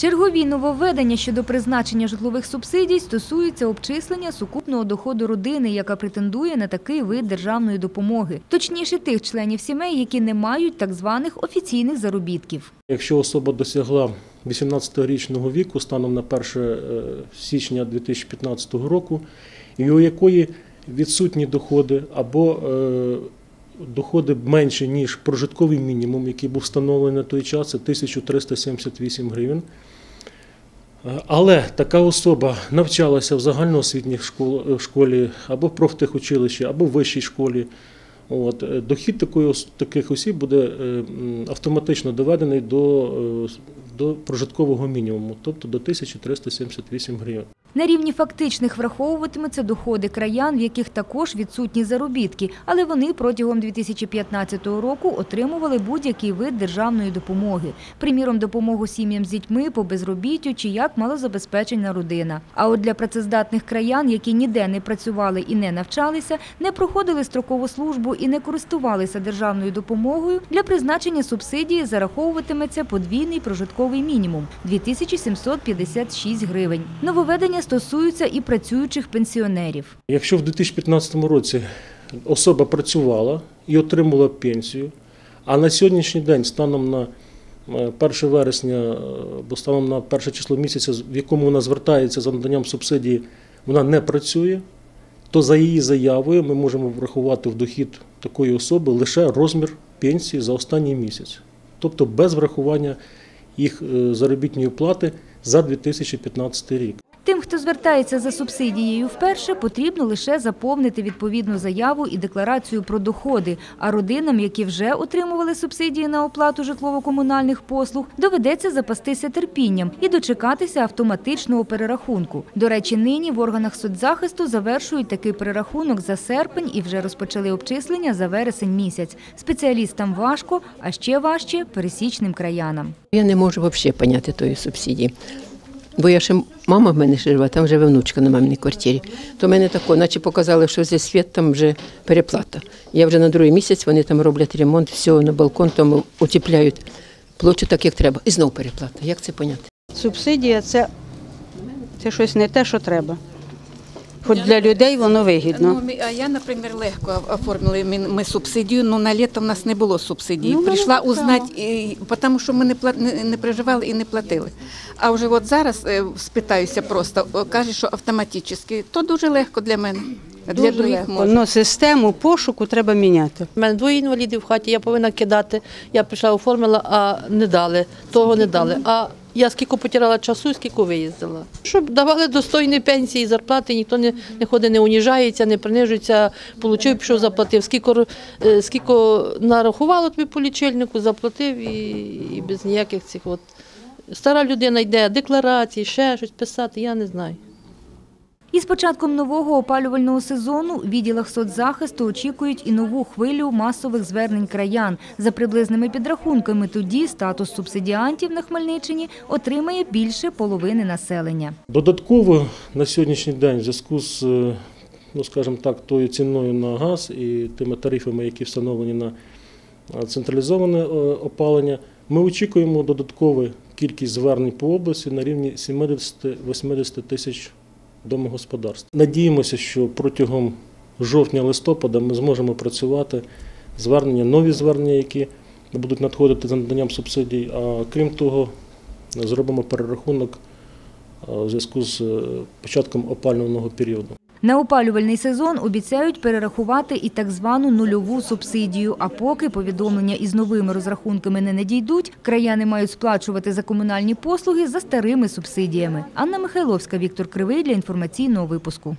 Чергові нововведення щодо призначення житлових субсидій стосуються обчислення сукупного доходу родини, яка претендує на такий вид державної допомоги, точніше тих членів сімей, які не мають так званих офіційних заробітків. Якщо особа досягла 18-річного віку станом на 1 е, січня 2015 року, і у якої відсутні доходи або е, доходи менше, ніж прожитковий мінімум, який був встановлений на той час, це 1378 гривень. Е, Але така особа навчалася в загальноосвітній е, школі або в профтехучилищі, або в вищій школі. От, е, дохід такої, таких осіб буде автоматично доведений до, до прожиткового мінімуму, тобто до 1378 гривень. На рівні фактичних враховуватимуться доходи краян, в яких також відсутні заробітки, але вони протягом 2015 року отримували будь-який вид державної допомоги, приміром, допомогу сім'ям з дітьми по безробіттю чи як малозабезпечена родина. А от для працездатних краян, які ніде не працювали і не навчалися, не проходили строкову службу і не користувалися державною допомогою, для призначення субсидії зараховуватиметься подвійний прожитковий мінімум 2756 гривень. Нововведення стосуються і працюючих пенсіонерів. Якщо в 2015 році особа працювала і отримала пенсію, а на сьогоднішній день, станом на е, 1 вересня, е, або станом на перше число місяця, в якому вона звертається за наданням субсидії, вона не працює, то за її заявою ми можемо врахувати в дохід такої особи лише розмір пенсії за останній місяць, тобто без врахування їх е, заробітної плати за 2015 рік. Тим, хто звертається за субсидією вперше, потрібно лише заповнити відповідну заяву і декларацію про доходи. А родинам, які вже отримували субсидії на оплату житлово-комунальних послуг, доведеться запастися терпінням і дочекатися автоматичного перерахунку. До речі, нині в органах соцзахисту завершують такий перерахунок за серпень і вже розпочали обчислення за вересень місяць. Спеціалістам важко, а ще важче пересічним краянам. Я не можу взагалі поняти тої субсидії. Бо я ще мама в мене ще там живе внучка на маминій квартирі. То мене тако, наче показали, що зі світ там вже переплата. Я вже на другий місяць вони там роблять ремонт, все на балкон там утепляють. площу так, як треба. І знов переплата. Як це поняти? Субсидія це, це щось не те, що треба. Хоч для людей воно вигідно. Ну, а я, наприклад, легко оформили ми, ми субсидію, але на літо в нас не було субсидії. Ну, Прийшла ну, узнати, тому що ми не, пла- не, не проживали і не платили. А вже от зараз е, спитаюся просто, каже, що автоматично, то дуже легко для мене. Для Дуже других легко. може. Но систему пошуку треба міняти. У мене двоє інвалідів в хаті, я повинна кидати. Я прийшла, оформила, а не дали. Того не дали. А я скільки потирала часу, скільки виїздила. Щоб давали достойні пенсії, зарплати, ніхто не, не ходить, не уніжається, не принижується. Получив, пішов, заплатив. Скільки, е, скільки нарахувало тобі по лічильнику, заплатив і, і без ніяких цих от. Стара людина йде, декларації, ще щось писати, я не знаю. Із початком нового опалювального сезону у відділах соцзахисту очікують і нову хвилю масових звернень краян. За приблизними підрахунками, тоді статус субсидіантів на Хмельниччині отримає більше половини населення. Додатково на сьогоднішній день в зв'язку з, е, ну скажімо так, тою ціною на газ і тими тарифами, які встановлені на е, централізоване е, опалення, ми очікуємо додаткову кількість звернень по області на рівні 70-80 тисяч домогосподарств. Надіємося, що протягом жовтня-листопада ми зможемо працювати звернення, нові звернення, які будуть надходити за наданням субсидій. А крім того, зробимо перерахунок в зв'язку з е, початком опалювального періоду. На опалювальний сезон обіцяють перерахувати і так звану нульову субсидію. А поки повідомлення із новими розрахунками не надійдуть, краяни мають сплачувати за комунальні послуги за старими субсидіями. Анна Михайловська, Віктор Кривий для інформаційного випуску.